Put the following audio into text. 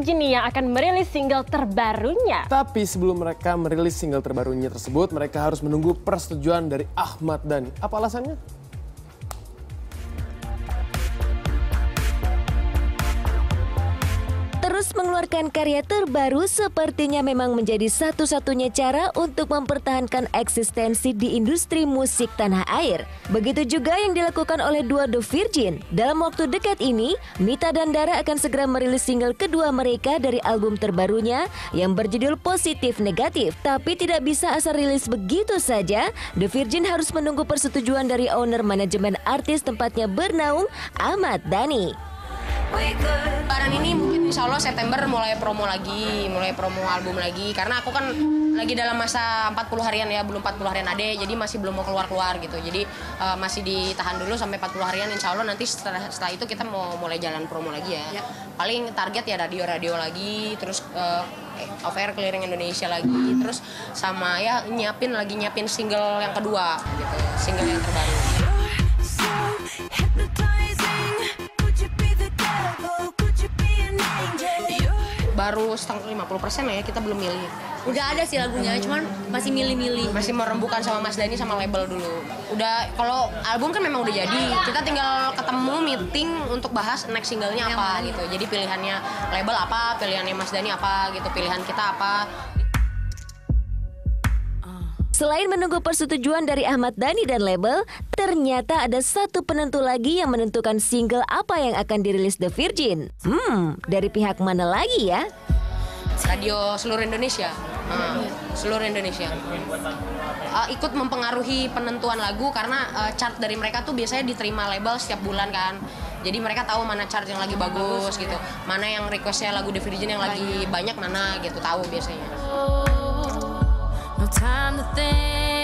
Virginia akan merilis single terbarunya. Tapi sebelum mereka merilis single terbarunya tersebut, mereka harus menunggu persetujuan dari Ahmad Dhani. Apa alasannya? Terus mengeluarkan karya terbaru sepertinya memang menjadi satu-satunya cara untuk mempertahankan eksistensi di industri musik tanah air. Begitu juga yang dilakukan oleh dua The Virgin. Dalam waktu dekat ini, Mita dan Dara akan segera merilis single kedua mereka dari album terbarunya yang berjudul Positif Negatif. Tapi tidak bisa asal rilis begitu saja. The Virgin harus menunggu persetujuan dari owner manajemen artis tempatnya bernaung, Ahmad Dhani. Ini insya Allah September mulai promo lagi, mulai promo album lagi. Karena aku kan lagi dalam masa 40 harian ya, belum 40 harian ade, jadi masih belum mau keluar-keluar gitu. Jadi uh, masih ditahan dulu sampai 40 harian insya Allah nanti setelah, setelah itu kita mau mulai jalan promo lagi ya. ya. Paling target ya radio-radio lagi, terus uh, off air keliling Indonesia lagi, terus sama ya nyiapin lagi nyiapin single yang kedua gitu, single yang terbaru. Baru setengah 50 persen lah ya kita belum milih. Udah ada sih lagunya, cuman masih milih-milih. Masih mau rembukan sama Mas Dani sama label dulu. Udah kalau album kan memang udah jadi, kita tinggal ketemu meeting untuk bahas next singlenya apa gitu. Jadi pilihannya label apa, pilihannya Mas Dani apa gitu, pilihan kita apa. Selain menunggu persetujuan dari Ahmad Dhani dan label, ternyata ada satu penentu lagi yang menentukan single apa yang akan dirilis The Virgin. Hmm, dari pihak mana lagi ya? Radio seluruh Indonesia. Hmm, seluruh Indonesia. Uh, ikut mempengaruhi penentuan lagu karena uh, chart dari mereka tuh biasanya diterima label setiap bulan kan. Jadi mereka tahu mana chart yang lagi bagus gitu, mana yang requestnya lagu The Virgin yang lagi banyak mana gitu tahu biasanya. No time to think.